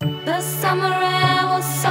The summer air was so